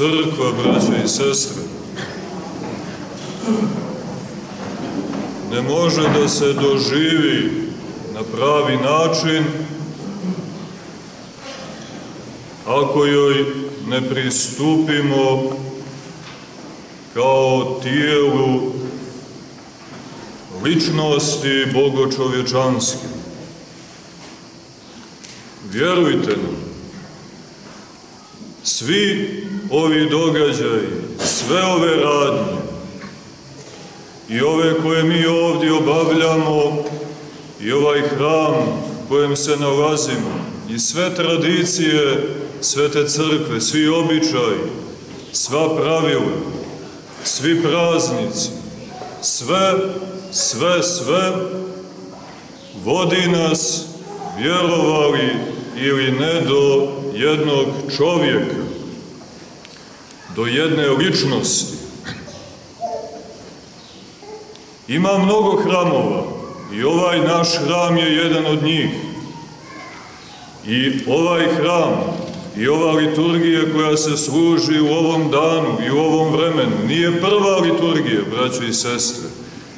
Crkva, braće i sestre, ne može da se doživi pravi način ako joj ne pristupimo kao tijelu ličnosti bogočovječanske. Vjerujte nam, svi ovi događaji, sve ove radnje i ove koje mi ovdje obavljamo i ovaj hram u kojem se nalazimo i sve tradicije svete crkve, svi običaji, sva pravila, svi praznici, sve, sve, sve vodi nas, vjerovali ili ne, do jednog čovjeka, do jedne ličnosti. Ima mnogo hramova i ovaj naš hram je jedan od njih. I ovaj hram i ova liturgija koja se služi u ovom danu i u ovom vremenu nije prva liturgija, braćo i sestre.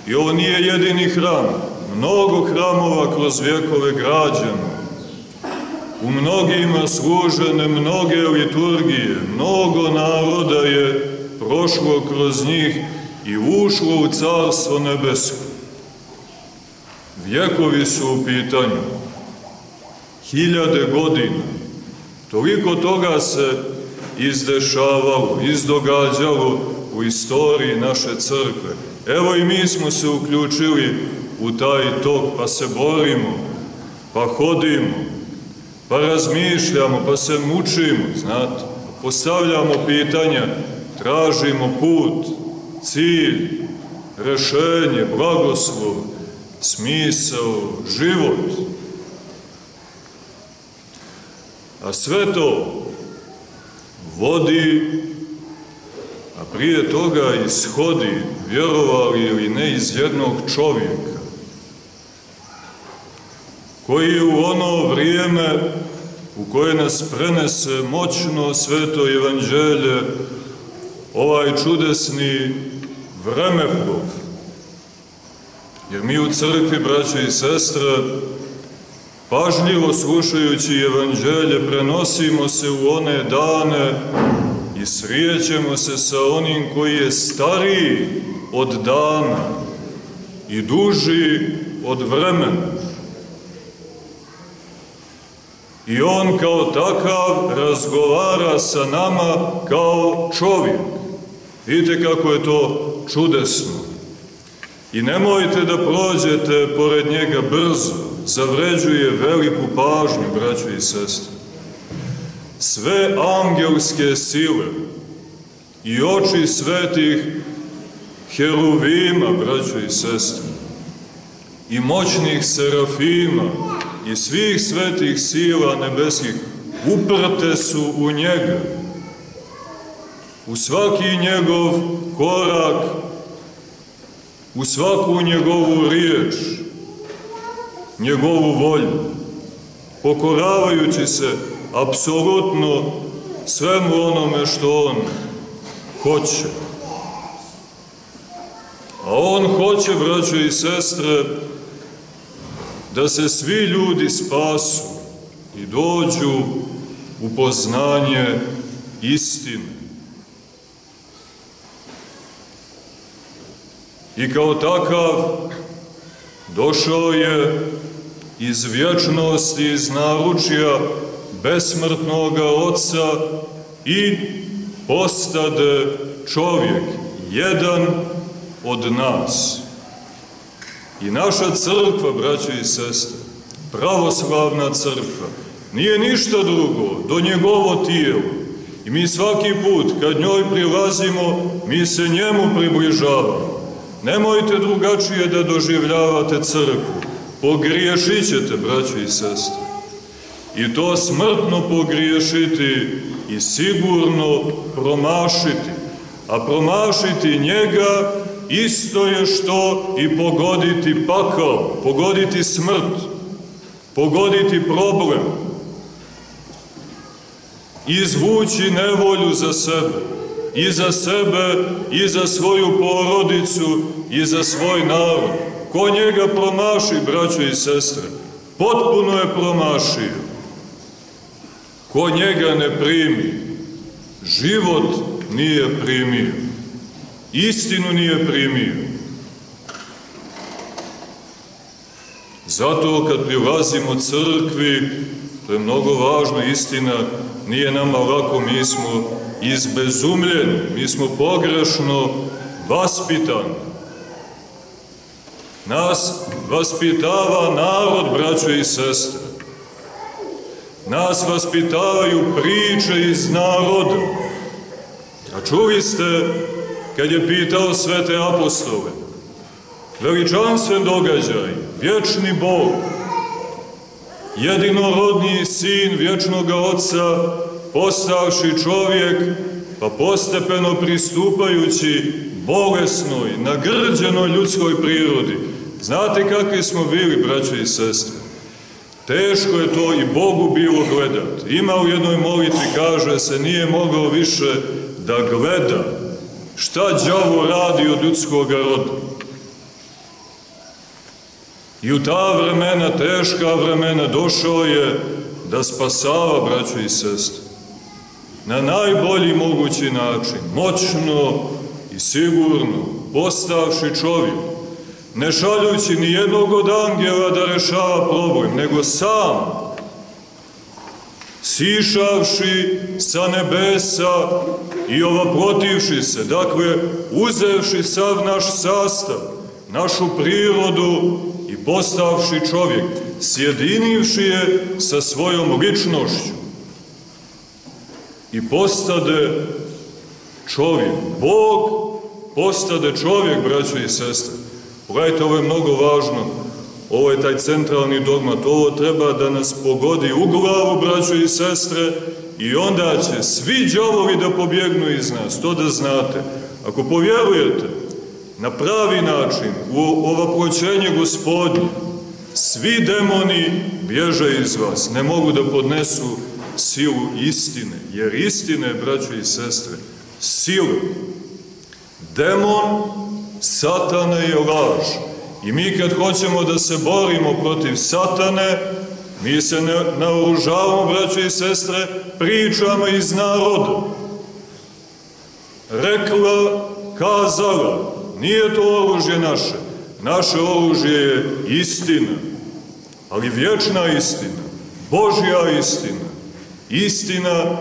I ovo nije jedini hram. Mnogo hramova kroz vjekove građano. U mnogima služene mnoge liturgije, mnogo naroda je prošlo kroz njih i ušlo u Carstvo nebesko. Vjekovi su u pitanju, hiljade godina, toliko toga se izdešavalo, izdogađalo u istoriji naše crkve. Evo i mi smo se uključili u taj tok, pa se borimo, pa hodimo, pa razmišljamo, pa se mučimo, znate, postavljamo pitanja, tražimo put, cilj, rešenje, blagoslov, smisao, život. A sve to vodi, a prije toga ishodi, vjerovali ili ne, iz jednog čovjeka, koji u ono vrijeme u koje nas prenese moćno sveto evanđelje, ovaj čudesni vremeplov. Jer mi u crkvi, braće i sestre, pažljivo slušajući evanđelje, prenosimo se u one dane i srijećemo se sa onim koji je stariji od dana i duži od vremena. I on kao takav razgovara sa nama kao čovjek. Vidite kako je to čudesno. I nemojte da prođete pored njega brzo, zavređuje veliku pažnju, braćo i sestre. Sve angelske sile i oči svetih heruvima, braćo i sestre, i moćnih serafima, i svih svetih sila nebeskih uprte su u njega. U svaki njegov korak, u svaku njegovu riječ, njegovu volju, pokoravajući se apsolutno svemu onome što on hoće. A on hoće, braćo i sestre, da se svi ljudi spasu i dođu u poznanje istine. I kao takav došao je iz vječnosti, iz naručja besmrtnog Otca i postade čovjek, jedan od nas. I naša crkva, braće i sestre, pravoslavna crkva, nije ništa drugo do njegovo tijelo. I mi svaki put, kad njoj prilazimo, mi se njemu približavamo. Nemojte drugačije da doživljavate crkvu. pogriješit ćete, braćo i sestre. I to smrtno pogriješiti i sigurno promašiti. A promašiti njega isto je što i pogoditi pakao, pogoditi smrt, pogoditi problem, izvući nevolju za sebe, i za sebe, i za svoju porodicu, i za svoj narod. Ko njega promaši, braćo i sestre? Potpuno je promašio. Ko njega ne primi, život nije primio. Istinu nije primio. Zato kad prilazimo crkvi, to je mnogo važno, istina nije nama ovako, mi smo izbezumljeni, mi smo pogrešno vaspitani. Nas vaspitava narod, braćo i sestre. Nas vaspitavaju priče iz naroda. A čuli ste, kad je pitao svete apostole, veličanstven događaj, vječni Bog, jedinorodni sin vječnog Otca, postavši čovjek, pa postepeno pristupajući bolesnoj, nagrđenoj ljudskoj prirodi. Znate kakvi smo bili, braće i sestre? Teško je to i Bogu bilo gledat. Ima u jednoj molitvi, kaže se, nije mogao više da gleda šta đavo radi od ljudskog roda. I u ta vremena, teška vremena, došao je da spasava, braćo i sestre. Na najbolji mogući način, moćno i sigurno, postavši čovjek, ne šaljući ni jednog od angela da rešava problem, nego sam, sišavši sa nebesa i ovaprotivši se, dakle, uzevši sav naš sastav, našu prirodu i postavši čovjek, sjedinivši je sa svojom ličnošću i postade čovjek. Bog postade čovjek, braćo i sestre. Pogledajte, ovo je mnogo važno. Ovo je taj centralni dogmat. Ovo treba da nas pogodi u glavu, braćo i sestre, i onda će svi džavovi da pobjegnu iz nas. To da znate. Ako povjerujete na pravi način u ovo proćenje gospodnje, svi demoni bježe iz vas. Ne mogu da podnesu silu istine. Jer istine, braćo i sestre, silu. Demon satana je laž. I mi kad hoćemo da se borimo protiv satane, mi se ne naoružavamo, braćo i sestre, pričama iz naroda. Rekla, kazala, nije to oružje naše. Naše oružje je istina, ali vječna istina, Božja istina, istina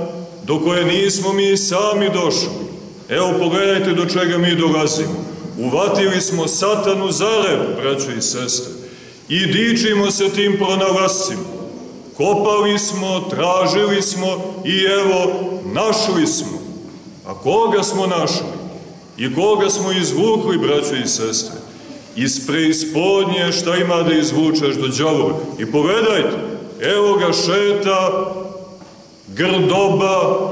do koje nismo mi sami došli. Evo pogledajte do čega mi dolazimo. Uvatili smo satanu za rep, braćo i sestre, i dičimo se tim pronalascima. Kopali smo, tražili smo i evo, našli smo. A koga smo našli? I koga smo izvukli, braćo i sestre? Iz preispodnje šta ima da izvučeš do džavove. I povedajte, evo ga šeta, grdoba,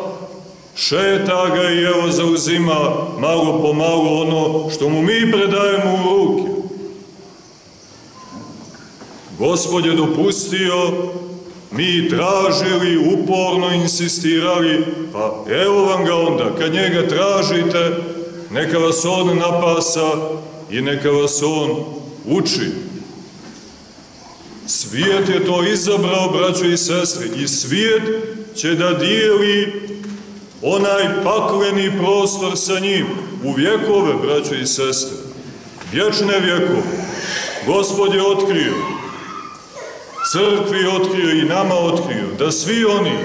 šeta ga i evo zauzima malo po malo ono što mu mi predajemo u ruke. Gospod je dopustio, mi tražili, uporno insistirali, pa evo vam ga onda, kad njega tražite, neka vas on napasa i neka vas on uči. Svijet je to izabrao, braćo i sestre, i svijet će da dijeli onaj pakleni prostor sa njim u vjekove, braćo i sestre, vječne vjekove. Gospod je otkrio, crkvi otkrio i nama otkrio, da svi oni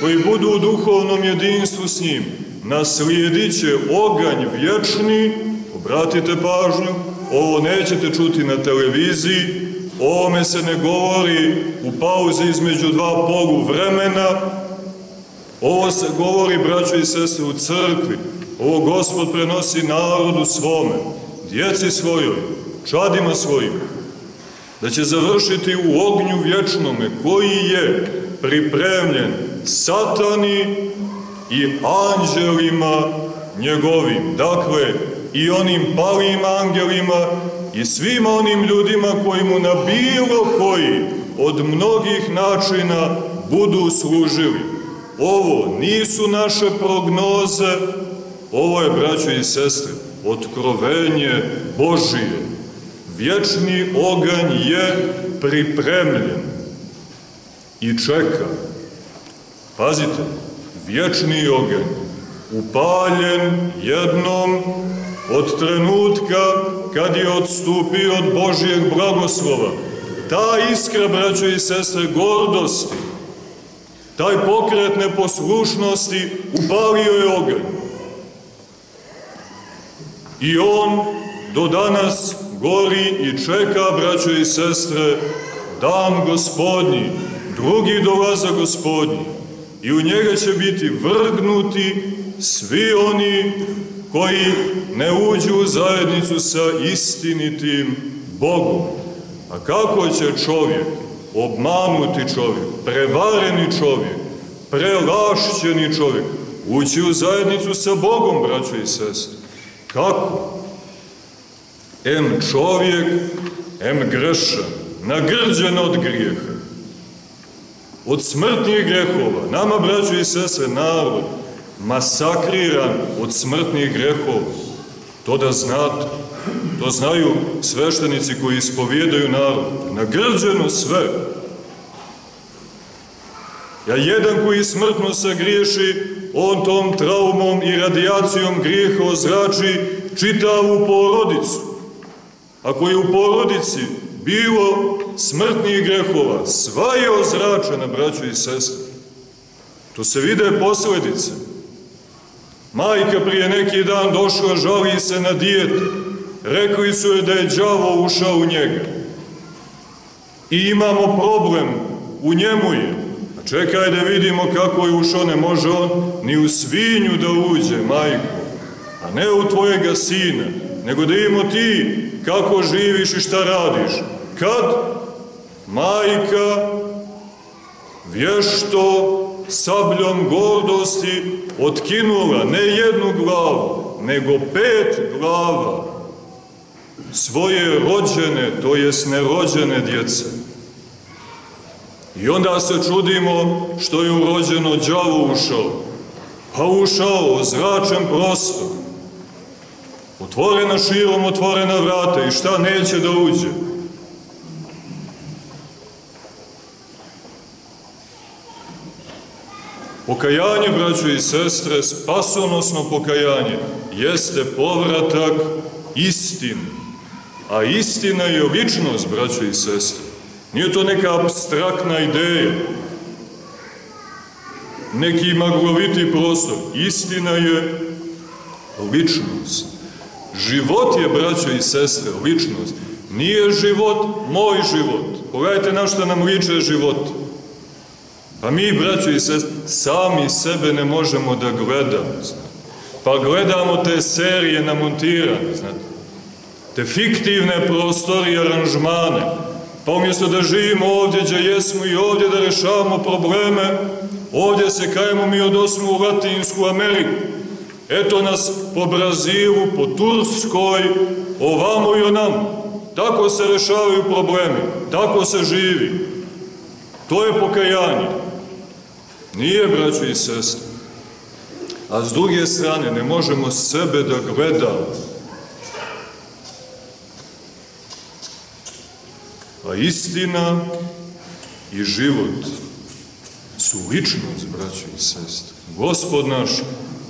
koji budu u duhovnom jedinstvu s njim, naslijedit će oganj vječni, obratite pažnju, ovo nećete čuti na televiziji, o ovome se ne govori u pauzi između dva polu vremena, Ovo se govori, braćo i sestre, u crkvi. Ovo Gospod prenosi narodu svome, djeci svojoj, čadima svojim. da će završiti u ognju vječnome koji je pripremljen satani i anđelima njegovim. Dakle, i onim palim angelima i svima onim ljudima koji mu na bilo koji od mnogih načina budu služili. Ovo nisu naše prognoze, ovo je, braćo i sestre, otkrovenje Božije. Vječni oganj je pripremljen i čeka. Pazite, vječni oganj, upaljen jednom od trenutka kad je odstupio od Božijeg blagoslova. Ta iskra, braćo i sestre, gordosti, taj pokret neposlušnosti upalio je oganj. I on do danas gori i čeka, braćo i sestre, dan gospodnji, drugi dolaza gospodnji. I u njega će biti vrgnuti svi oni koji ne uđu u zajednicu sa istinitim Bogom. A kako će čovjek, obmanuti čovjek, prevareni čovjek, prelašćeni čovjek, ući u zajednicu sa Bogom, braćo i sestre? Kako? Em čovjek, em grešan, nagrđen od grijeha, od smrtnih grehova. Nama, braćo i sestre, narod, masakriran od smrtnih grehova. To da znate, to znaju sveštenici koji ispovjedaju narod. Nagrđeno sve. Ja jedan koji smrtno sagriješi, on tom traumom i radijacijom grijeha ozrači čitavu porodicu. Ako je u porodici bilo smrtnih grehova, sva je ozračena, braćo i sestre. To se vide posledice. Majka prije neki dan došla, žali se na dijete. Rekli su je da je đavo ušao u njega. I imamo problem, u njemu je. A čekaj da vidimo kako je ušao, ne može on ni u svinju da uđe, majko. A ne u tvojega sina, nego da imamo ti kako živiš i šta radiš. Kad majka vješto sabljom gordosti otkinula ne jednu glavu, nego pet glava svoje rođene, to jest nerođene djece. I onda se čudimo što je urođeno đavo ušao. Pa ušao ozračen prostor. Otvorena širom, otvorena vrata i šta neće da uđe? Pokajanje, braćo i sestre, spasonosno pokajanje, jeste povratak istine. A istina je ličnost, braćo i sestre. Nije to neka abstraktna ideja, neki magloviti prostor. Istina je ličnost. Život je, braćo i sestre, ličnost. Nije život moj život. Pogledajte na što nam liče život. Pa mi, braćo i sest, sami sebe ne možemo da gledamo, znate. Pa gledamo te serije namontirane, znate. Te fiktivne prostorije, aranžmane. Pa umjesto da živimo ovdje gdje jesmo i ovdje da rešavamo probleme, ovdje se kajemo mi od osmu u Latinsku Ameriku. Eto nas po Brazilu, po Turskoj, ovamo i onamo. Tako se rešavaju problemi, tako se živi. To je pokajanje. Nije, braćo i sestre. A s druge strane, ne možemo sebe da gledamo. A istina i život su ličnost, braćo i sestre. Gospod naš,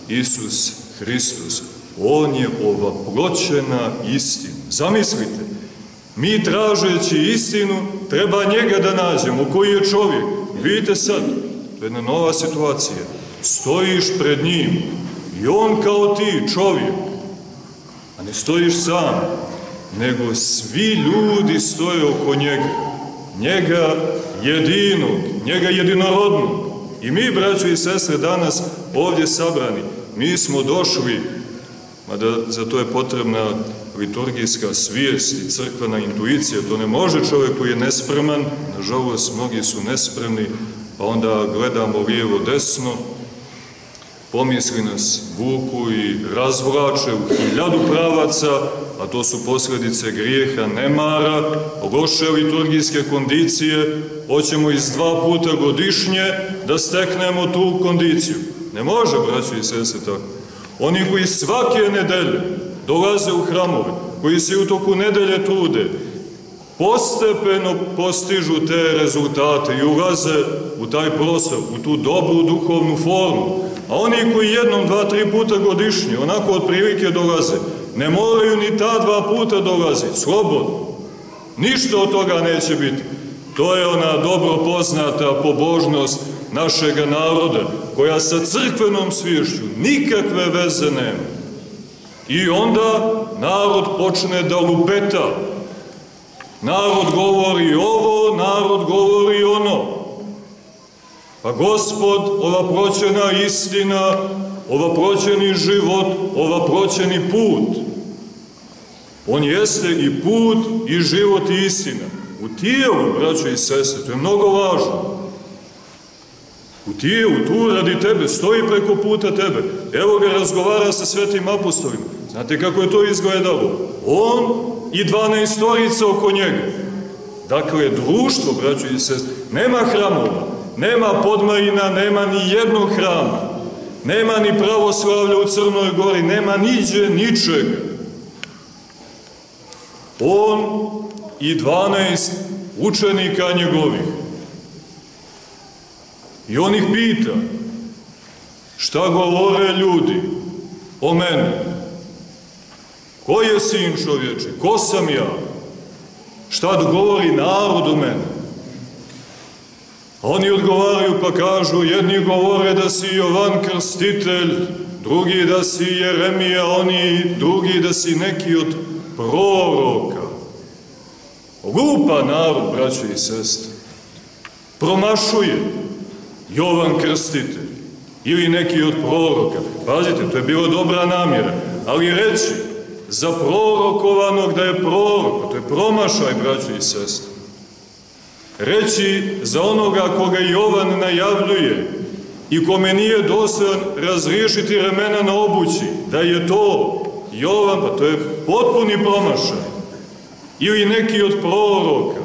Isus Hristos, On je ova ploćena istina. Zamislite, mi tražeći istinu, treba njega da nađemo, koji je čovjek. Vidite sad, jedna nova situacija. Stojiš pred njim i on kao ti, čovjek, a ne stojiš sam, nego svi ljudi stoje oko njega. Njega jedinog, njega jedinorodnog. I mi, braćo i sestre, danas ovdje sabrani, mi smo došli, mada za to je potrebna liturgijska svijest i crkvena intuicija. To ne može čovjek koji je nespreman, nažalost mnogi su nespremni, pa onda gledamo lijevo desno, pomisli nas vuku i razvlače u hiljadu pravaca, a to su posljedice grijeha, nemara, loše liturgijske kondicije, hoćemo iz dva puta godišnje da steknemo tu kondiciju. Ne može, braći i sese, tako. Oni koji svake nedelje dolaze u hramove, koji se u toku nedelje trude, postepeno postižu te rezultate i ulaze u taj prostor, u tu dobru duhovnu formu. A oni koji jednom, dva, tri puta godišnje, onako od prilike dolaze, ne moraju ni ta dva puta dolaziti, slobodno. Ništa od toga neće biti. To je ona dobro poznata pobožnost našega naroda, koja sa crkvenom sviješću nikakve veze nema. I onda narod počne da lupeta. Narod govori ovo, narod govori ono. Pa gospod, ova proćena istina, ova proćeni život, ova proćeni put, on jeste i put i život i istina. U tijelu, braćo i sestre, to je mnogo važno. U tijelu, tu radi tebe, stoji preko puta tebe. Evo ga razgovara sa svetim apostolima. Znate kako je to izgledalo? On i dvanaestorica oko njega. Dakle, društvo, braćo i sestre, nema hramova, nema podmarina, nema ni jednog hrama, nema ni pravoslavlja u Crnoj Gori, nema niđe ničega. On i dvanaest učenika njegovih. I on ih pita, šta govore ljudi o meni? Ko je sin čovječe? Ko sam ja? Šta govori narod o mene? Oni odgovaraju pa kažu, jedni govore da si Jovan Krstitelj, drugi da si Jeremija, oni drugi da si neki od proroka. Lupa narod, braće i sestre. Promašuje Jovan Krstitelj ili neki od proroka. Pazite, to je bilo dobra namjera. Ali reći za prorokovanog da je prorok, to je promašaj, braće i sestre. Reći za onoga koga Jovan najavljuje i kome nije dostojan razriješiti remena na obući, da je to Jovan, pa to je potpuni promašaj. Ili neki od proroka.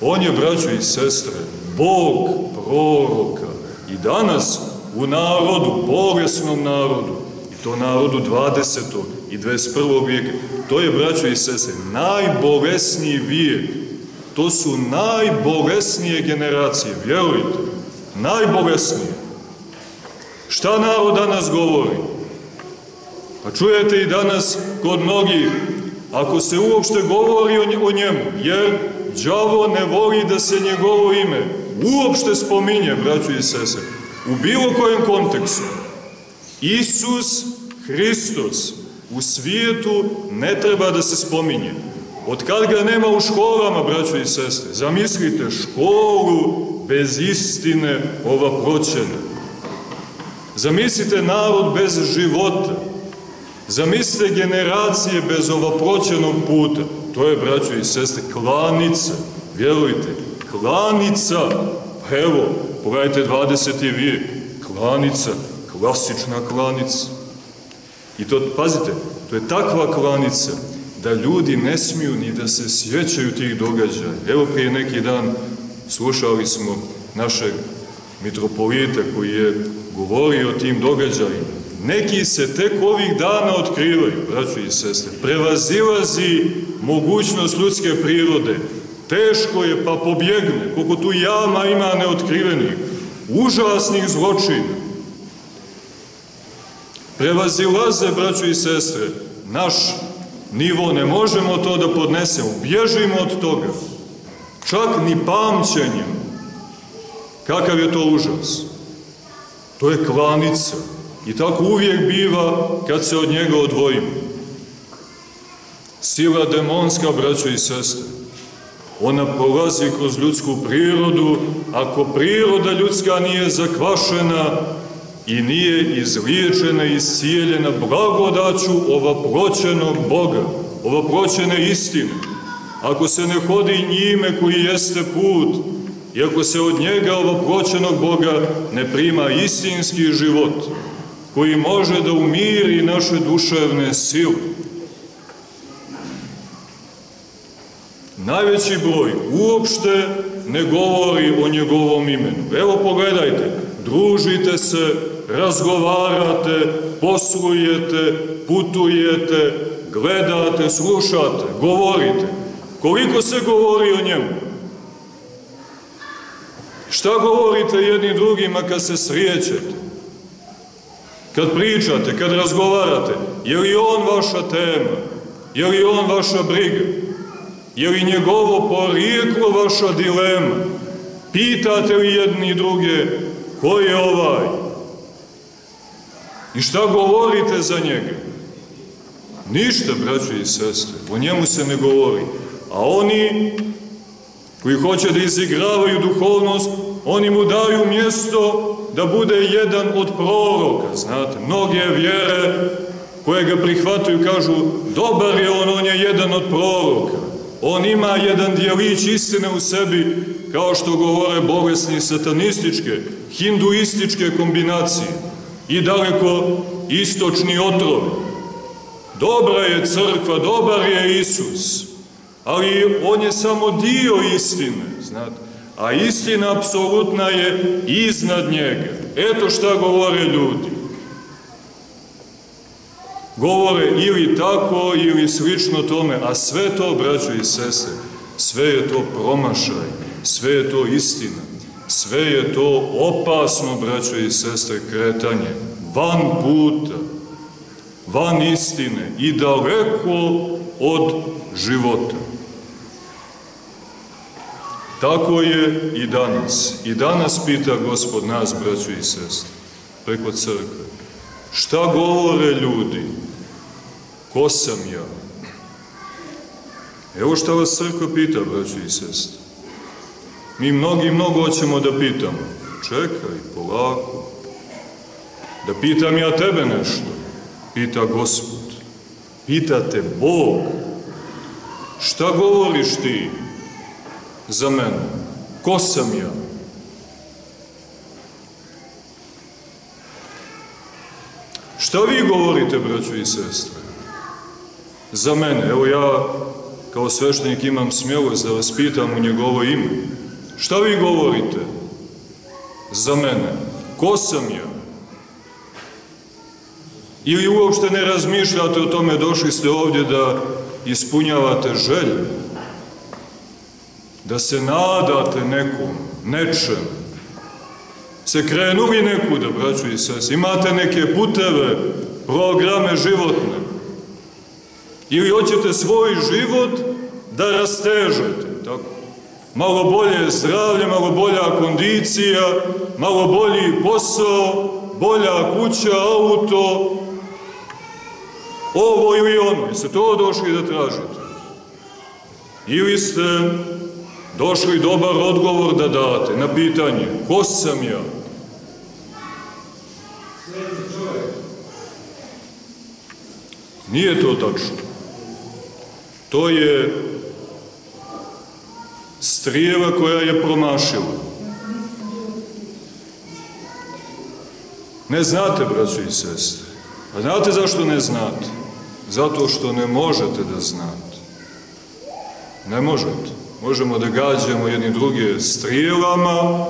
On je, braćo i sestre, Bog proroka. I danas u narodu, bolesnom narodu, to narodu 20. i 21. vijeka, to je, braćo i sestre, najbolesniji vijek. To su najbolesnije generacije, vjerujte, najbolesnije. Šta narod danas govori? Pa čujete i danas kod mnogih, ako se uopšte govori o njemu, jer đavo ne voli da se njegovo ime uopšte spominje, braću i sese, u bilo kojem kontekstu. Isus Hristos u svijetu ne treba da se spominje. Od kad ga nema u školama, braćo i sestre, zamislite školu bez istine ova proćena. Zamislite narod bez života. Zamislite generacije bez ovoproćenog puta. To je, braćo i sestre, klanica. Vjerujte, klanica. Evo, pogledajte 20. vijek. Klanica, klasična klanica. I to, pazite, to je takva klanica da ljudi ne smiju ni da se sjećaju tih događaja. Evo prije neki dan slušali smo našeg mitropolita koji je govorio o tim događajima. Neki se tek ovih dana otkrivaju, braćo i sestre. Prevazilazi mogućnost ljudske prirode. Teško je pa pobjegne, koliko tu jama ima neotkrivenih, užasnih zločina. Prevazilaze, braćo i sestre, naš nivo, ne možemo to da podnesemo, bježimo od toga. Čak ni pamćenjem. Kakav je to užas? To je klanica. I tako uvijek biva kad se od njega odvojimo. Sila demonska, braćo i sestre, ona prolazi kroz ljudsku prirodu, ako priroda ljudska nije zakvašena, i nije izliječena i iscijeljena blagodaću ovaproćenog Boga, ovaproćene istine. Ako se ne hodi njime koji jeste put, i ako se od njega ovaproćenog Boga ne prima istinski život, koji može da umiri naše duševne sile. Najveći broj uopšte ne govori o njegovom imenu. Evo pogledajte, družite se, razgovarate, poslujete, putujete, gledate, slušate, govorite. Koliko se govori o njemu? Šta govorite jedni drugima kad se srijećete? Kad pričate, kad razgovarate, je li on vaša tema? Je li on vaša briga? Je li njegovo porijeklo vaša dilema? Pitate li jedni druge ko je ovaj? I šta govorite za njega? Ništa, braćo i sestre, o njemu se ne govori. A oni koji hoće da izigravaju duhovnost, oni mu daju mjesto da bude jedan od proroka, znate, mnoge vjere koje ga prihvataju kažu dobar je on, on je jedan od proroka. On ima jedan dijelić istine u sebi, kao što govore bolesni satanističke, hinduističke kombinacije i daleko istočni otrov. Dobra je crkva, dobar je Isus, ali on je samo dio istine, znate. A istina apsolutna je iznad njega. Eto šta govore ljudi. Govore ili tako ili slično tome, a sve to, braćo i sese, sve je to promašaj, sve je to istina, sve je to opasno, braćo i sestre, kretanje, van puta, van istine i daleko od života. Tako je i danas. I danas pita gospod nas, braćo i sestre, preko crkve. Šta govore ljudi? Ko sam ja? Evo šta vas crkva pita, braćo i sestre. Mi mnogi mnogo hoćemo da pitamo. Čekaj, polako. Da pitam ja tebe nešto. Pita gospod. Pita te Bog. Šta govoriš ti? za mene. Ko sam ja? Šta vi govorite, braćo i sestre? Za mene, evo ja kao sveštenik imam smjelost da vas pitam u njegovo ime. Šta vi govorite za mene? Ko sam ja? Ili uopšte ne razmišljate o tome, došli ste ovdje da ispunjavate želje? da se nadate nekom, nečem, se krenuli nekuda, braću i sest, imate neke puteve, programe životne, ili hoćete svoj život da rastežete, tako? Malo bolje zdravlje, malo bolja kondicija, malo bolji posao, bolja kuća, auto, ovo ili ono. Jeste to došli da tražite? Ili ste došli dobar odgovor da date na pitanje ko sam ja? Nije to tačno. To je strijeva koja je promašila. Ne znate, braćo i sestre. A znate zašto ne znate? Zato što ne možete da znate. Ne možete. Možemo da gađamo jedni druge strijelama,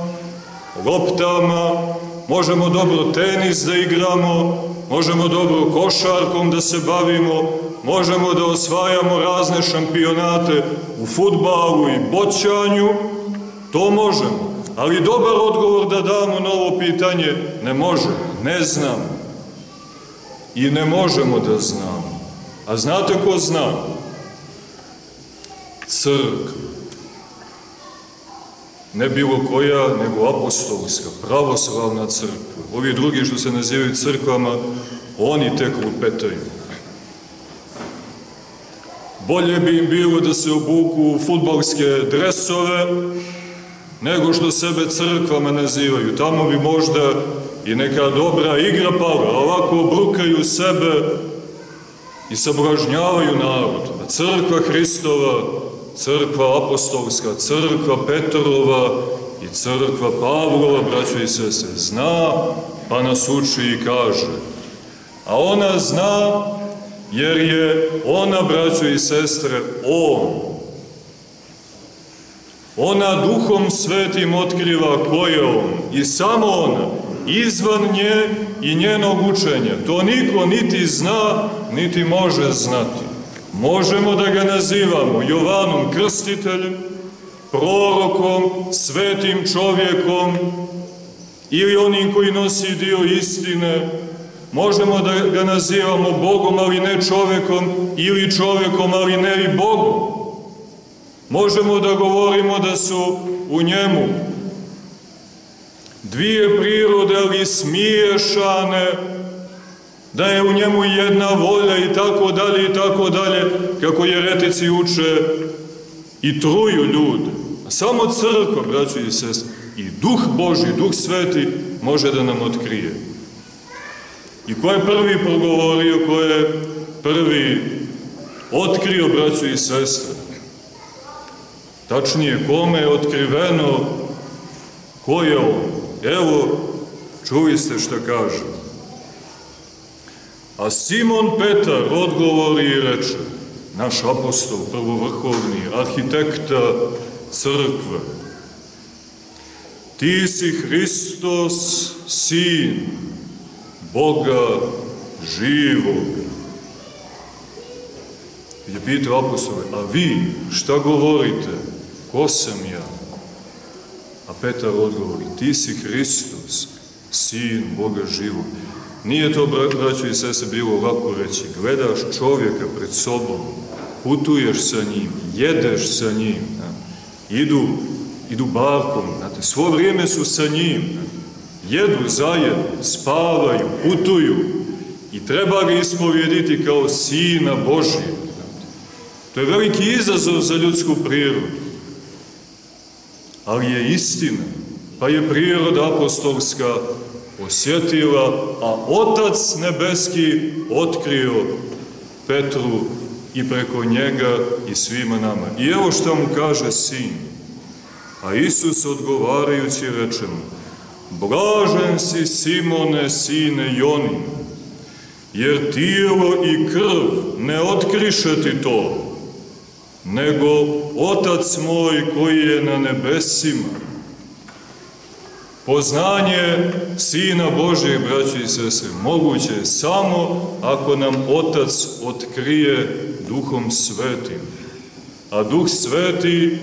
loptama, možemo dobro tenis da igramo, možemo dobro košarkom da se bavimo, možemo da osvajamo razne šampionate u futbalu i boćanju, to možemo. Ali dobar odgovor da damo na ovo pitanje ne može, ne znam. I ne možemo da znamo. A znate ko zna? Crkva ne bilo koja, nego apostolska, pravoslavna crkva. Ovi drugi što se nazivaju crkvama, oni tek lupetaju. Bolje bi im bilo da se obuku u futbalske dresove, nego što sebe crkvama nazivaju. Tamo bi možda i neka dobra igra pala, ovako brukaju sebe i sablažnjavaju narod. A crkva Hristova, crkva apostolska, crkva Petrova i crkva Pavlova, braćo i sese, zna pa nas uči i kaže. A ona zna jer je ona, braćo i sestre, on. Ona duhom svetim otkriva ko je on i samo ona, izvan nje i njenog učenja. To niko niti zna, niti može znati. Možemo da ga nazivamo Jovanom Krstiteljem, prorokom, svetim čovjekom ili onim koji nosi dio istine, Možemo da ga nazivamo Bogom, ali ne čovekom, ili čovekom, ali ne i Bogom. Možemo da govorimo da su u njemu dvije prirode, ali smiješane, da je u njemu jedna volja i tako dalje i tako dalje, kako jeretici uče i truju ljude. A samo crkva, braćo i sest, i duh Boži, duh sveti može da nam otkrije. I ko je prvi progovorio, ko je prvi otkrio braću i sestre? Tačnije, kome je otkriveno ko je on? Evo, čuli ste šta kaže. A Simon Petar odgovori i reče, naš apostol, prvovrhovni, arhitekta crkve, ti si Hristos, sin, Boga živog. Je pitao apostole, a vi šta govorite? Ko sam ja? A Petar odgovori, ti si Hristos, sin Boga živog. Nije to, braćo i sese, bilo lako reći. Gledaš čovjeka pred sobom, putuješ sa njim, jedeš sa njim, idu, idu barkom, znate, svo vrijeme su sa njim, jedu zajedno, spavaju, putuju i treba ga ispovjediti kao Sina Božije. To je veliki izazov za ljudsku prirodu. Ali je istina, pa je priroda apostolska osjetila, a Otac Nebeski otkrio Petru i preko njega i svima nama. I evo što mu kaže sin. A Isus odgovarajući reče mu, Blažen si Simone, sine Joni, jer tijelo i krv ne otkriše ti to, nego Otac moj koji je na nebesima. Poznanje Sina Božijeg, braći i sese, moguće je samo ako nam Otac otkrije Duhom Svetim. A Duh Sveti,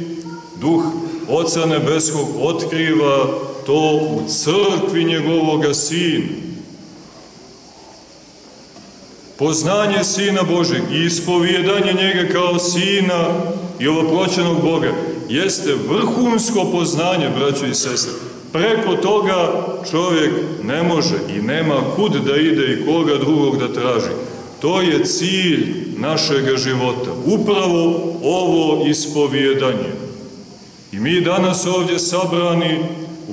Duh Oca Nebeskog otkriva to u crkvi njegovoga Sina. Poznanje Sina Božeg i ispovjedanje njega kao Sina i ovoproćenog Boga jeste vrhunsko poznanje, braćo i sestre. Preko toga čovjek ne može i nema kud da ide i koga drugog da traži. To je cilj našeg života. Upravo ovo ispovjedanje. I mi danas ovdje sabrani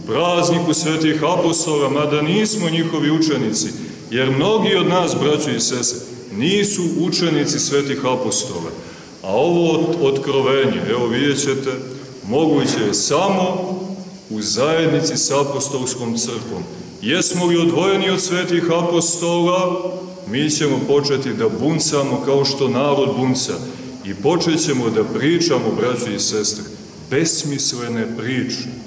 prazniku svetih apostola, mada nismo njihovi učenici, jer mnogi od nas, braćo i sese, nisu učenici svetih apostola. A ovo otkrovenje, evo vidjet ćete, moguće je samo u zajednici sa apostolskom crkvom. Jesmo li odvojeni od svetih apostola, mi ćemo početi da buncamo kao što narod bunca i počet ćemo da pričamo, braći i sestre, besmislene priče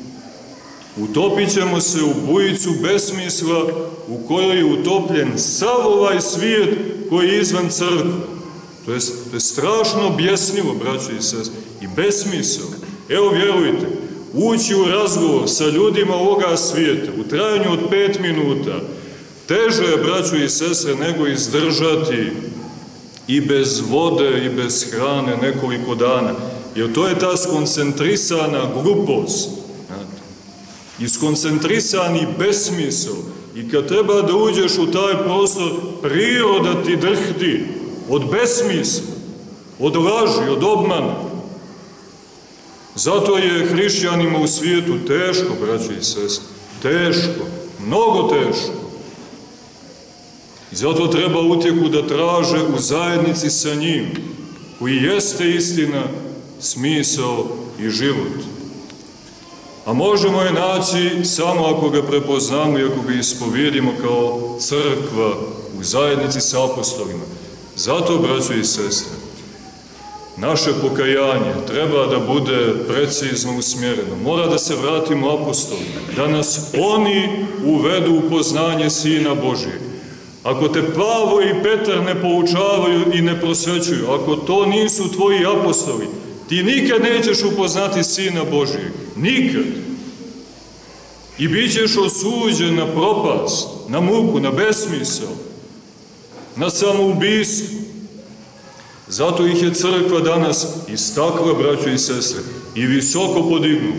Utopit ćemo se u bujicu besmisla u kojoj je utopljen sav ovaj svijet koji je izvan crkve. To je, to je strašno objesnivo, braći i sest, i besmisel. Evo, vjerujte, ući u razgovor sa ljudima ovoga svijeta u trajanju od pet minuta, teže je, braću i sestre, nego izdržati i bez vode i bez hrane nekoliko dana. Jer to je ta skoncentrisana glupost iskoncentrisani besmisel i kad treba da uđeš u taj prostor, priroda ti drhti od besmisla, od laži, od obmana. Zato je hrišćanima u svijetu teško, braći i sest, teško. mnogo teško. I zato treba utjehu da traže u zajednici sa njim, koji jeste istina, smisao i život. A možemo je naći samo ako ga prepoznamo i ako ga ispovjedimo kao crkva u zajednici sa apostolima. Zato, braćo i sestre, naše pokajanje treba da bude precizno usmjereno. Mora da se vratimo apostolima, da nas oni uvedu u poznanje Sina Božijeg. Ako te Pavo i Petar ne poučavaju i ne prosvećuju, ako to nisu tvoji apostoli, ti nikad nećeš upoznati Sina Božijeg. Nikad. I bit ćeš osuđen na propast, na muku, na besmisao, na samoubistvo. Zato ih je crkva danas istakla, braćo i sestre, i visoko podignu.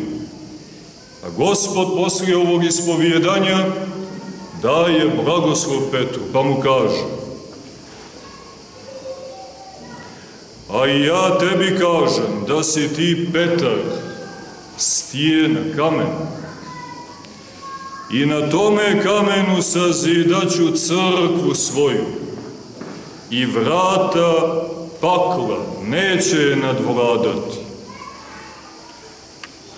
A gospod poslije ovog ispovjedanja daje blagoslov Petru, pa mu kaže A ja tebi kažem da si ti Petar, stijena, kamen. I na tome kamenu sazidaću crkvu svoju i vrata pakla neće je nadvladati.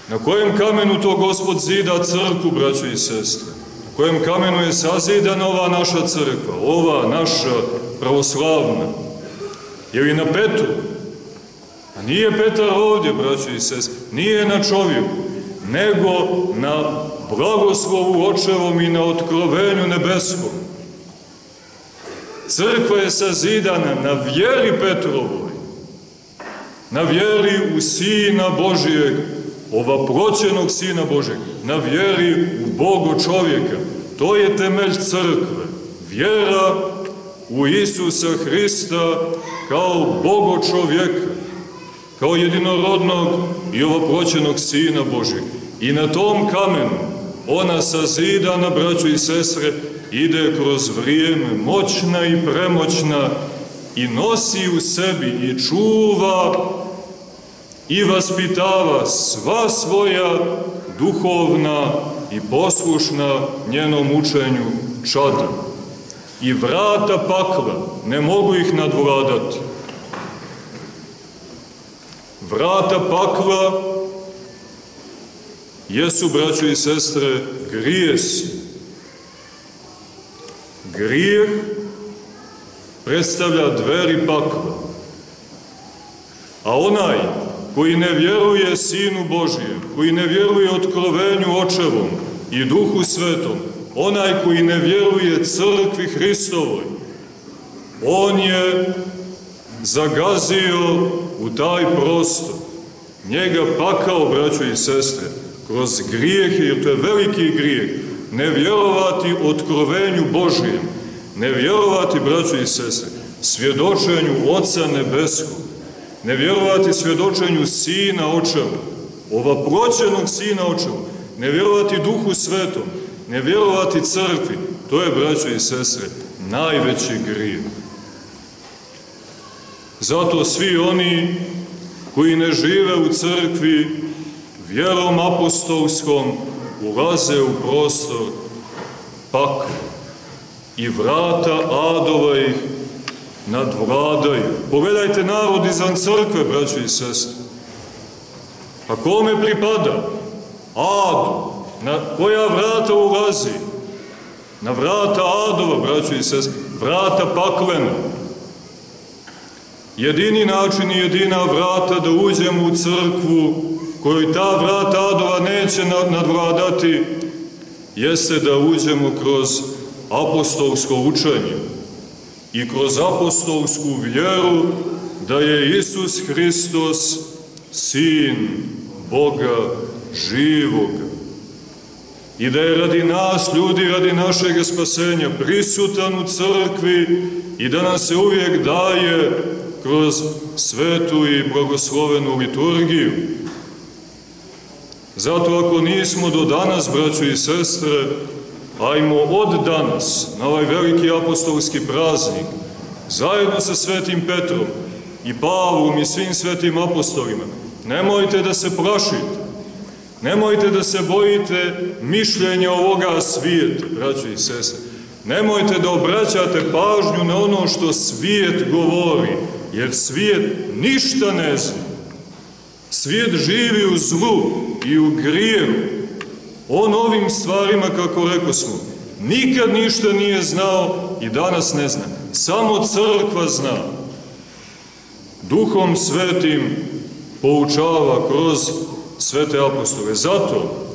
Na kojem kamenu to gospod zida crkvu, braćo i sestre? Na kojem kamenu je sazidana ova naša crkva, ova naša pravoslavna? Je li na Petru? A nije Petar ovdje, braćo i sestre, nije na čovjeku, nego na blagoslovu očevom i na otkrovenju nebeskom. Crkva je sazidana na vjeri Petrovoj, na vjeri u Sina Božijeg, ova proćenog Sina Božijeg, na vjeri u Bogu čovjeka. To je temelj crkve. Vjera u Isusa Hrista kao Bogo čovjeka, kao jedinorodnog i ovoproćenog Sina Božijeg. I na tom kamenu ona sazidana, braćo i sestre, ide kroz vrijeme, moćna i premoćna, i nosi u sebi i čuva i vaspitava sva svoja duhovna i poslušna njenom učenju čada. I vrata pakla ne mogu ih nadvladati. Vrata pakla jesu, braćo i sestre, grijesi. Grijeh predstavlja dveri pakla. A onaj koji ne vjeruje Sinu Božijem, koji ne vjeruje otkrovenju Očevom i Duhu Svetom, onaj koji ne vjeruje crkvi Hristovoj, on je zagazio u taj prostor. Njega pakao, braćo i sestre, kroz grijehe, jer to je veliki grijeh, ne vjerovati otkrovenju Božijem, ne vjerovati, braćo i sestre, svjedočenju Oca Nebeskog, ne vjerovati svjedočenju Sina Očeva, ova proćenog Sina Očeva, ne vjerovati Duhu Svetom, ne vjerovati crkvi, to je, braćo i sestre, najveći grijeh. Zato svi oni koji ne žive u crkvi vjerom apostolskom ulaze u prostor pakla i vrata adova ih nadvladaju. Pogledajte narod izvan crkve, braćo i sestre. A kome pripada? Adu. Na koja vrata ulazi? Na vrata adova, braćo i sestre. Vrata paklena. Jedini način i jedina vrata da uđemo u crkvu koju ta vrata adova neće nadvladati, jeste da uđemo kroz apostolsko učenje i kroz apostolsku vjeru da je Isus Hristos Sin Boga živog. I da je radi nas, ljudi, radi našeg spasenja prisutan u crkvi i da nam se uvijek daje kroz svetu i blagoslovenu liturgiju. Zato ako nismo do danas, braćo i sestre, ajmo od danas, na ovaj veliki apostolski praznik, zajedno sa svetim Petrom i Pavlom i svim svetim apostolima, nemojte da se plašite, Nemojte da se bojite mišljenja ovoga svijeta, braći i sese. Nemojte da obraćate pažnju na ono što svijet govori, jer svijet ništa ne zna. Svijet živi u zlu i u grijevu. On ovim stvarima, kako rekao smo, nikad ništa nije znao i danas ne zna. Samo crkva zna. Duhom svetim poučava kroz svete apostole. Zato,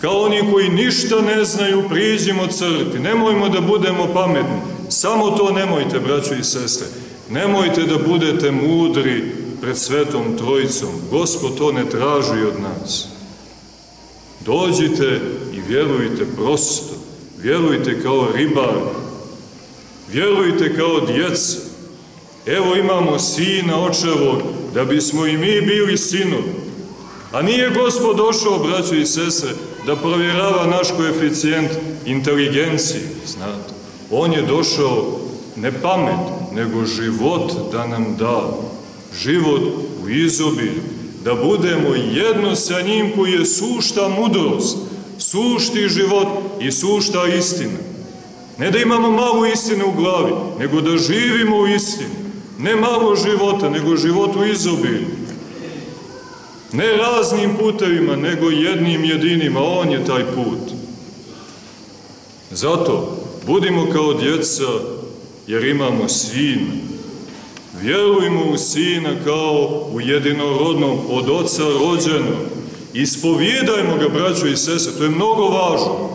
kao oni koji ništa ne znaju, priđimo crkvi. Nemojmo da budemo pametni. Samo to nemojte, braćo i sestre. Nemojte da budete mudri pred svetom trojicom. Gospod to ne traži od nas. Dođite i vjerujte prosto. Vjerujte kao ribar. Vjerujte kao djeca. Evo imamo sina očevog, da bismo i mi bili sinovi. A nije Gospod došao, braćo i sestre, da provjerava naš koeficijent inteligencije, znate. On je došao ne pamet, nego život da nam da. Život u izobilju. Da budemo jedno sa njim koji je sušta mudrost, sušti život i sušta istina. Ne da imamo malo istine u glavi, nego da živimo u istini. Ne malo života, nego život u izobilju. Ne raznim putevima, nego jednim jedinim, On je taj put. Zato, budimo kao djeca, jer imamo Sina. Vjerujmo u Sina kao u jedinorodnom od Oca rođenog. Ispovjedajmo ga, braćo i sese, to je mnogo važno.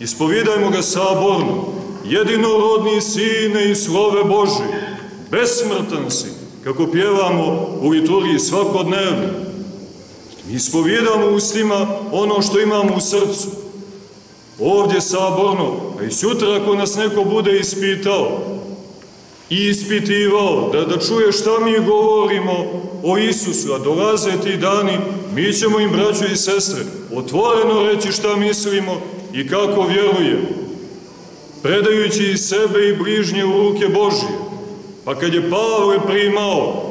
Ispovjedajmo ga saborno. Jedinorodni Sine i slove Božije, besmrtan si, kako pjevamo u liturgiji svakodnevno. Ispovjedamo ustima ono što imamo u srcu. Ovdje saborno, a i sutra ako nas neko bude ispitao i ispitivao, da, da čuje šta mi govorimo o Isusu, a dolaze ti dani, mi ćemo im, braćo i sestre, otvoreno reći šta mislimo i kako vjerujemo, predajući i sebe i bližnje u ruke Božije. Pa kad je Pavle primao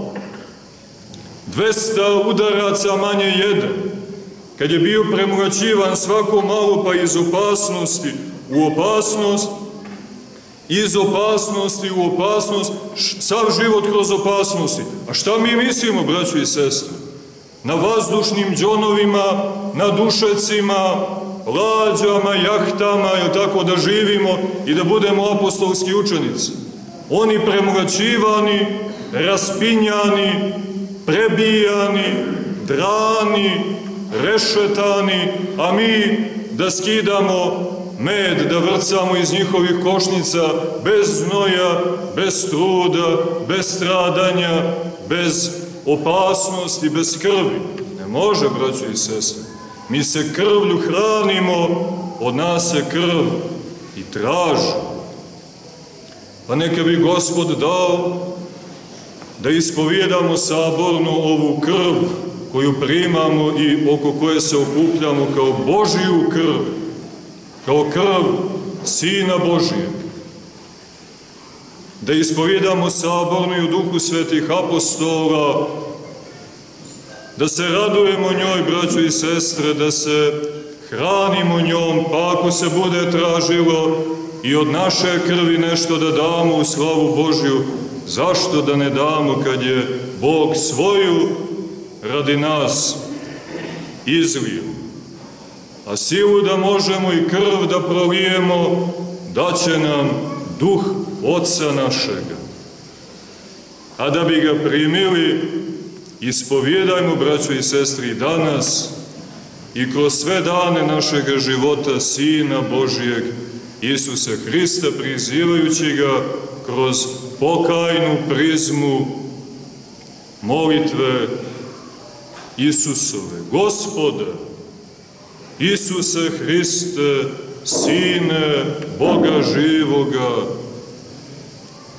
200 udaraca manje jedan, kad je bio premuračivan svako malo pa iz opasnosti u opasnost, iz opasnosti u opasnost, sav život kroz opasnosti. A šta mi mislimo, braćo i sestre? Na vazdušnim džonovima, na dušecima, lađama, jahtama, je tako da živimo i da budemo apostolski učenici. Oni premuračivani, raspinjani, prebijani, drani, rešetani, a mi da skidamo med, da vrcamo iz njihovih košnica bez znoja, bez truda, bez stradanja, bez opasnosti, bez krvi. Ne može, braćo i sestre. Mi se krvlju hranimo, od nas se krv i traži. Pa neka bi Gospod dao da ispovijedamo saborno ovu krv koju primamo i oko koje se okupljamo kao Božiju krv, kao krv Sina Božijeg. Da ispovijedamo saborno i u duhu svetih apostola, da se radujemo njoj, braćo i sestre, da se hranimo njom, pa ako se bude tražilo i od naše krvi nešto da damo u slavu Božju, zašto da ne damo kad je Bog svoju radi nas izlio? A silu da možemo i krv da prolijemo, daće nam duh Otca našega. A da bi ga primili, ispovjedajmo, braćo i sestri, danas i kroz sve dane našega života Sina Božijeg, Isusa Hrista, prizivajući ga kroz pokajnu prizmu molitve Isusove. Gospode, Isuse Hriste, Sine Boga živoga,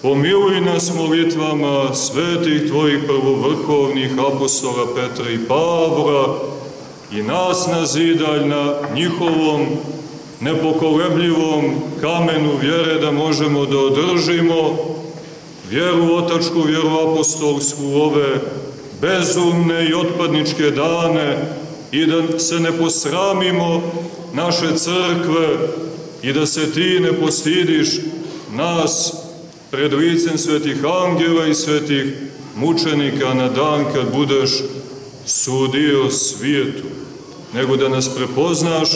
pomiluj nas molitvama svetih Tvojih prvovrhovnih apostola Petra i Pavla i nas nazidalj na njihovom nepokolebljivom kamenu vjere da možemo da održimo vjeru otačku, vjeru apostolsku, ove bezumne i otpadničke dane i da se ne posramimo naše crkve i da se ti ne postidiš nas pred licem svetih angela i svetih mučenika na dan kad budeš sudio svijetu, nego da nas prepoznaš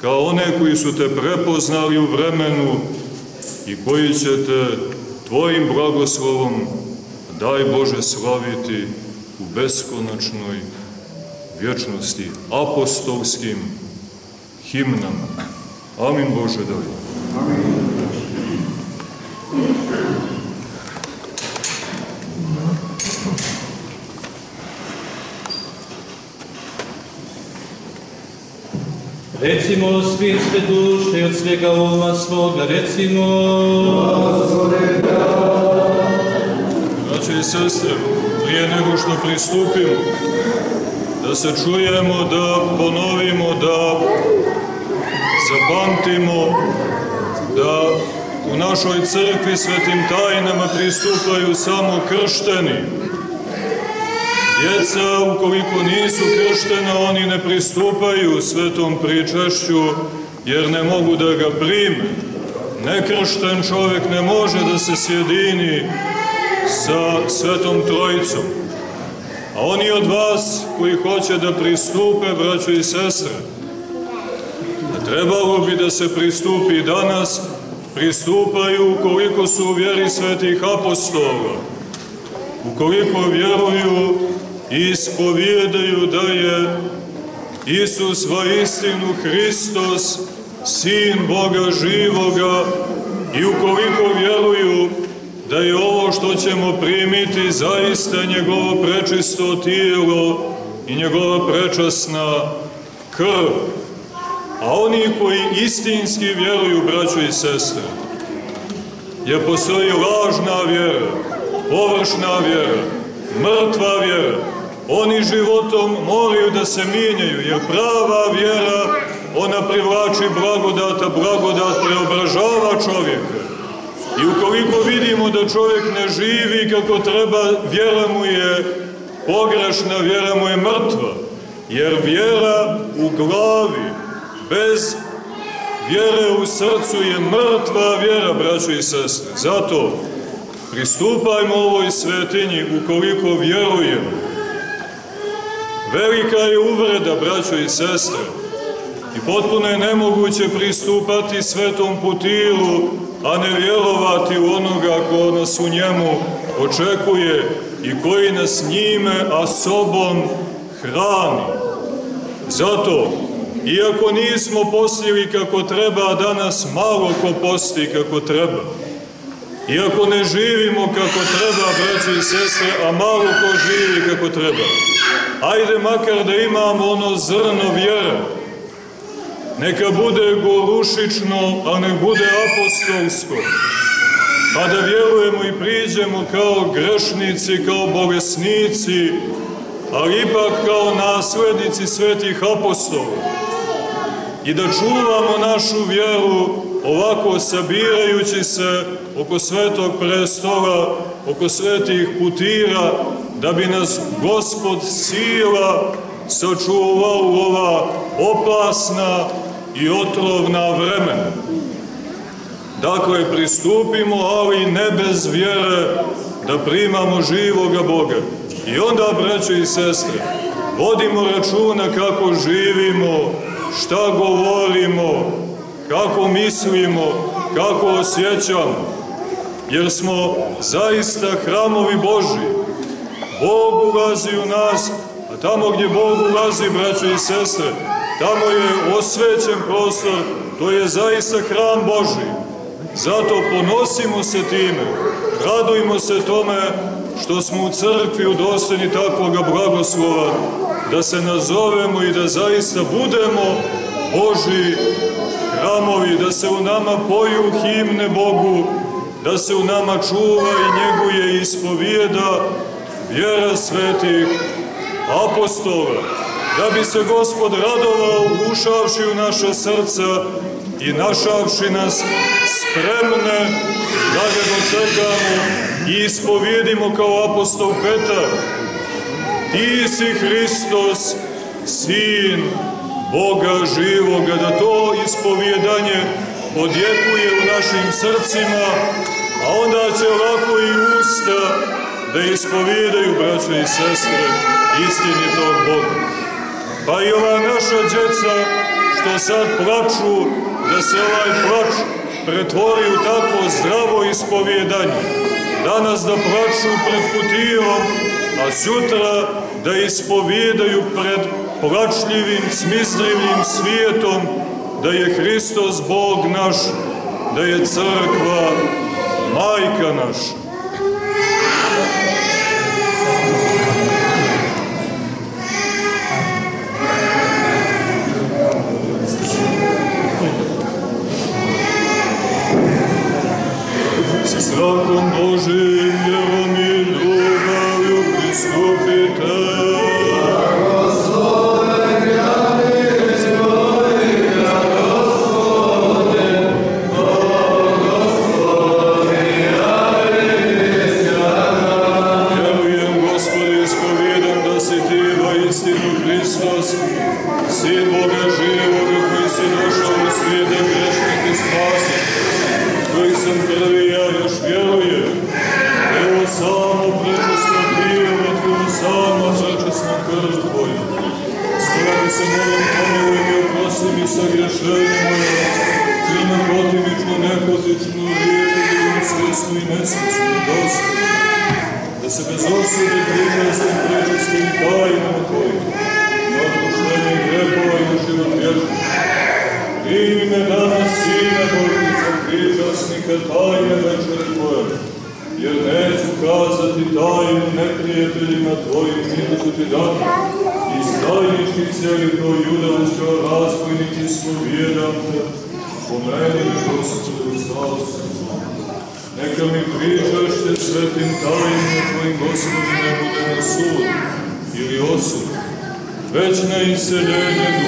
kao one koji su te prepoznali u vremenu i koji će te Tvojim blagoslovom, daj Bože, slaviti u beskonačnoj vječnosti apostolskim himnama. Amin Bože, daj. Amin. Recimo svim sve duše od svega uma svoga, recimo... Braće i sestre, prije nego što pristupimo, da se čujemo, da ponovimo, da zapamtimo, da u našoj crkvi svetim tajnama pristupaju samo kršteni, Djeca, ukoliko nisu krštena, oni ne pristupaju svetom pričašću, jer ne mogu da ga prime. Nekršten čovjek ne može da se sjedini sa svetom trojicom. A oni od vas koji hoće da pristupe, braćo i sestre, trebalo bi da se pristupi danas, pristupaju ukoliko su u vjeri svetih apostola, ukoliko vjeruju i ispovjedaju da je Isus va istinu Hristos, Sin Boga živoga i ukoliko vjeruju da je ovo što ćemo primiti zaista njegovo prečisto tijelo i njegova prečasna krv. A oni koji istinski vjeruju, braćo i sestre, je postoji lažna vjera, površna vjera, mrtva vjera, Oni životom moraju da se mijenjaju, jer prava vjera, ona privlači blagodata, blagodat preobražava čovjeka. I ukoliko vidimo da čovjek ne živi kako treba, vjera mu je pogrešna, vjera mu je mrtva. Jer vjera u glavi, bez vjere u srcu je mrtva vjera, braćo i sestre. Zato pristupajmo ovoj svetinji ukoliko vjerujemo Velika je uvreda, braćo i sestre, i potpuno je nemoguće pristupati svetom putilu, a ne vjerovati u onoga ko nas u njemu očekuje i koji nas njime, a sobom hrani. Zato, iako nismo postili kako treba, danas malo ko posti kako treba, Iako ne živimo kako treba, braći i sestre, a malo ko živi kako treba. Ajde makar da imamo ono zrno vjere. Neka bude gorušično, a ne bude apostolsko. Pa da vjerujemo i priđemo kao grešnici, kao bolesnici, ali ipak kao naslednici svetih apostola. I da čuvamo našu vjeru ovako sabirajući se oko svetog prestola, oko svetih putira, da bi nas Gospod sila sačuvao u ova opasna i otrovna vremena. Dakle, pristupimo, ali ne bez vjere, da primamo živoga Boga. I onda, braćo i sestre, vodimo računa kako živimo, šta govorimo, kako mislimo, kako osjećamo, jer smo zaista hramovi Boži. Bog ulazi u nas, tamo gdje Bog ulazi, braćo i sestre, tamo je osvećen prostor, to je zaista hram Boži. Zato ponosimo se time, radujmo se tome što smo u crkvi udosteni takvoga blagoslova, da se nazovemo i da zaista budemo Boži hramovi, da se u nama poju himne Bogu, da se u nama čuva i njeguje i ispovijeda vjera svetih apostola, da bi se Gospod radovao ušavši u naša srca i našavši nas spremne da ga dočekamo i ispovjedimo kao apostol Petar. Ti si Hristos, Sin Boga živoga, da to ispovjedanje odjekuje u našim srcima, a onda će lako i usta da ispovjedaju, braće i sestre istinitog Boga. Pa i ova naša djeca što sad plaču, da se ovaj plač pretvori u takvo zdravo ispovjedanje. Danas da plaču pred putijom, a sutra da ispovjedaju pred plačljivim, smislivim svijetom da je Hristos Bog naš, da je crkva majka naša. всякому Божию веру и любовью приступит. osnovi ne bude na sud ili osud, već na iseljenje